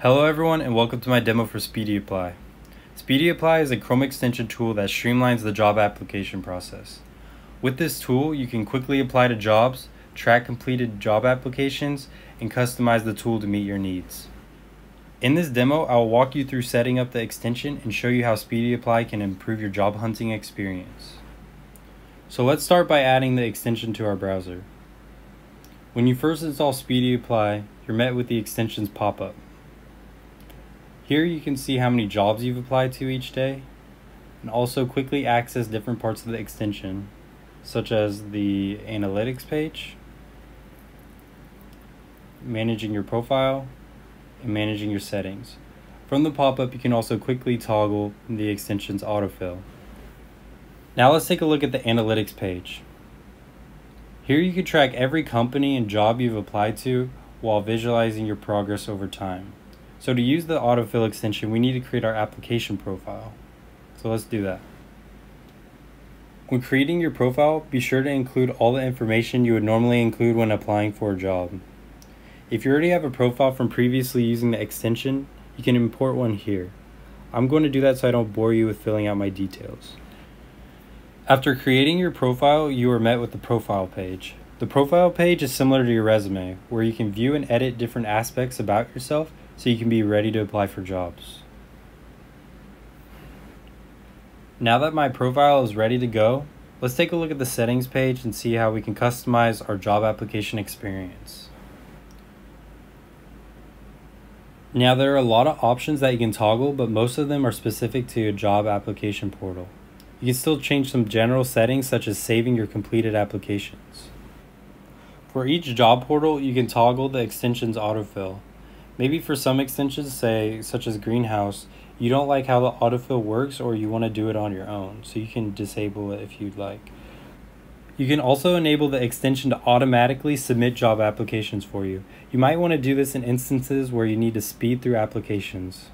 Hello everyone and welcome to my demo for SpeedyApply. Speedy Apply is a Chrome extension tool that streamlines the job application process. With this tool, you can quickly apply to jobs, track completed job applications, and customize the tool to meet your needs. In this demo, I will walk you through setting up the extension and show you how SpeedyApply can improve your job hunting experience. So let's start by adding the extension to our browser. When you first install SpeedyApply, you're met with the extensions pop-up. Here you can see how many jobs you've applied to each day and also quickly access different parts of the extension such as the analytics page, managing your profile, and managing your settings. From the pop-up you can also quickly toggle the extension's autofill. Now let's take a look at the analytics page. Here you can track every company and job you've applied to while visualizing your progress over time. So to use the autofill extension, we need to create our application profile. So let's do that. When creating your profile, be sure to include all the information you would normally include when applying for a job. If you already have a profile from previously using the extension, you can import one here. I'm going to do that so I don't bore you with filling out my details. After creating your profile, you are met with the profile page. The profile page is similar to your resume, where you can view and edit different aspects about yourself so you can be ready to apply for jobs. Now that my profile is ready to go, let's take a look at the settings page and see how we can customize our job application experience. Now there are a lot of options that you can toggle, but most of them are specific to your job application portal. You can still change some general settings such as saving your completed applications. For each job portal, you can toggle the extension's autofill. Maybe for some extensions, say such as Greenhouse, you don't like how the autofill works or you want to do it on your own, so you can disable it if you'd like. You can also enable the extension to automatically submit job applications for you. You might want to do this in instances where you need to speed through applications.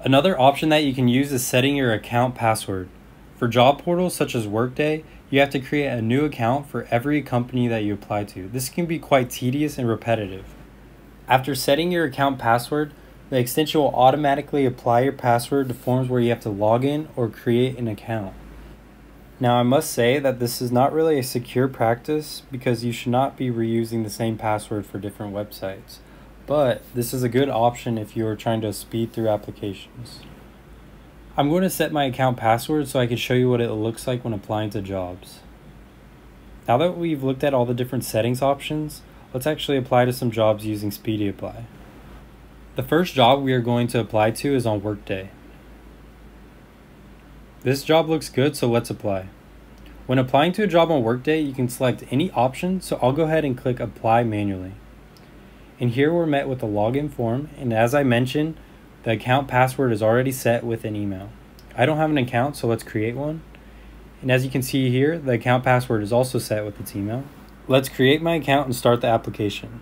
Another option that you can use is setting your account password. For job portals such as Workday, you have to create a new account for every company that you apply to. This can be quite tedious and repetitive. After setting your account password, the extension will automatically apply your password to forms where you have to log in or create an account. Now, I must say that this is not really a secure practice because you should not be reusing the same password for different websites. But this is a good option if you are trying to speed through applications. I'm going to set my account password so I can show you what it looks like when applying to jobs. Now that we've looked at all the different settings options, let's actually apply to some jobs using SpeedyApply. The first job we are going to apply to is on Workday. This job looks good, so let's apply. When applying to a job on Workday, you can select any option, so I'll go ahead and click Apply manually. And here we're met with a login form, and as I mentioned, the account password is already set with an email. I don't have an account, so let's create one. And as you can see here, the account password is also set with its email. Let's create my account and start the application.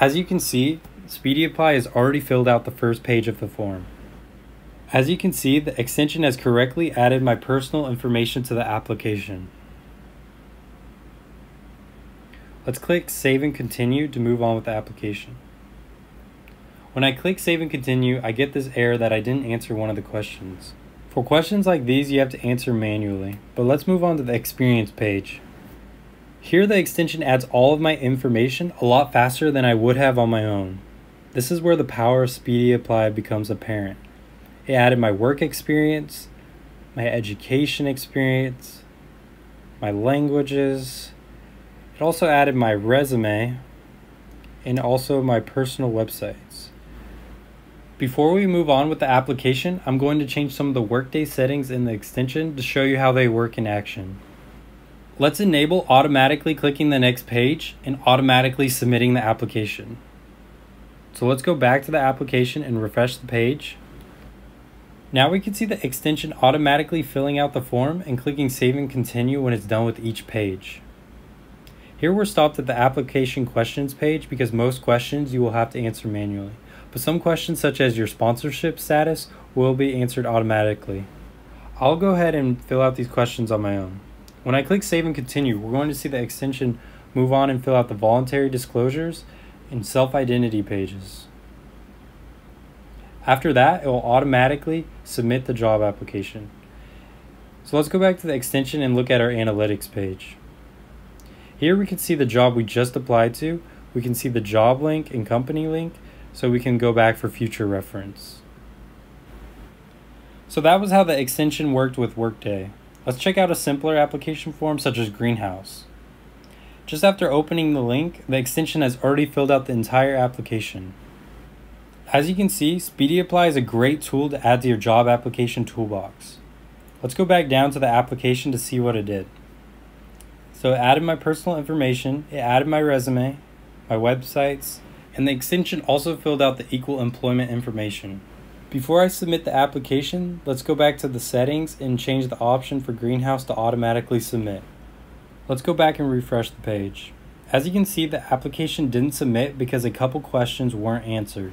As you can see, SpeedyApply has already filled out the first page of the form. As you can see, the extension has correctly added my personal information to the application. Let's click Save and Continue to move on with the application. When I click Save and Continue, I get this error that I didn't answer one of the questions. For questions like these, you have to answer manually, but let's move on to the Experience page. Here the extension adds all of my information a lot faster than I would have on my own. This is where the power of SpeedyApply becomes apparent. It added my work experience, my education experience, my languages. It also added my resume and also my personal websites. Before we move on with the application, I'm going to change some of the workday settings in the extension to show you how they work in action. Let's enable automatically clicking the next page and automatically submitting the application. So let's go back to the application and refresh the page. Now we can see the extension automatically filling out the form and clicking save and continue when it's done with each page. Here we're stopped at the application questions page because most questions you will have to answer manually, but some questions such as your sponsorship status will be answered automatically. I'll go ahead and fill out these questions on my own. When I click Save and Continue, we're going to see the extension move on and fill out the voluntary disclosures and self identity pages. After that, it will automatically submit the job application. So let's go back to the extension and look at our analytics page. Here we can see the job we just applied to. We can see the job link and company link, so we can go back for future reference. So that was how the extension worked with Workday. Let's check out a simpler application form such as Greenhouse. Just after opening the link, the extension has already filled out the entire application. As you can see, SpeedyApply is a great tool to add to your job application toolbox. Let's go back down to the application to see what it did. So it added my personal information, it added my resume, my websites, and the extension also filled out the equal employment information. Before I submit the application, let's go back to the settings and change the option for Greenhouse to automatically submit. Let's go back and refresh the page. As you can see, the application didn't submit because a couple questions weren't answered.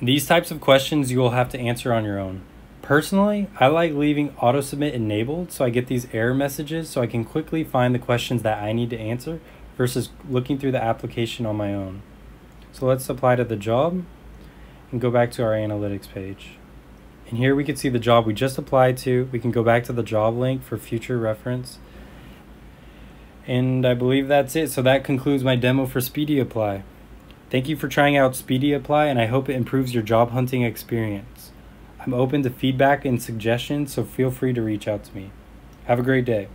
These types of questions you will have to answer on your own. Personally, I like leaving auto submit enabled so I get these error messages so I can quickly find the questions that I need to answer versus looking through the application on my own. So let's apply to the job and go back to our analytics page. And here we can see the job we just applied to. We can go back to the job link for future reference and I believe that's it. So that concludes my demo for SpeedyApply. Thank you for trying out SpeedyApply, and I hope it improves your job hunting experience. I'm open to feedback and suggestions, so feel free to reach out to me. Have a great day.